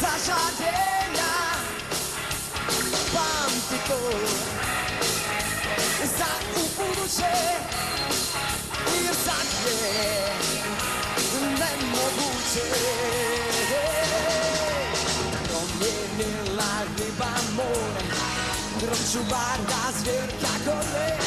Zažaljenja Pamti to. Za ubuduće Jer sad je Nemoguće. Promijenila riba more Grom čuvara zvjerka gore.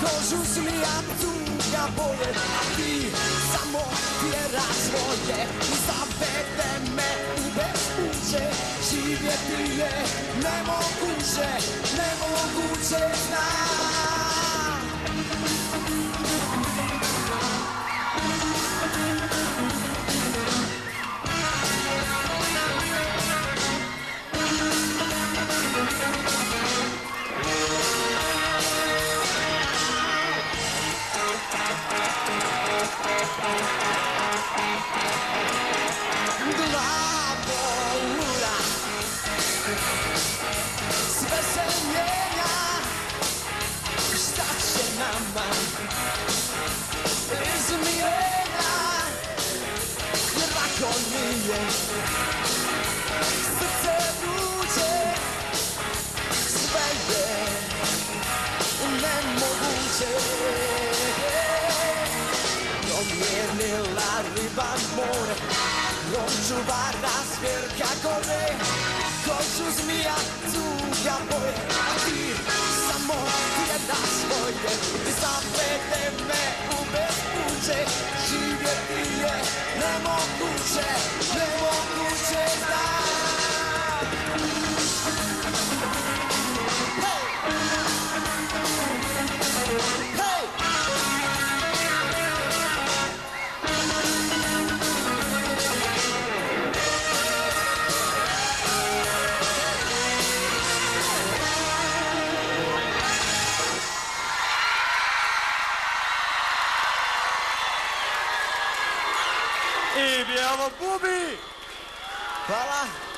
Kožu zmija tuga boje A ti samo moje Zapewne me ubezpieczy Siwie tyle, nie mogę, nie mogę znać żyjesz Serce ludzie swoje Nemogute On jedny ryba z mora On czuwa raz wielka gory A ty check. I bijelo bubi! Hvala.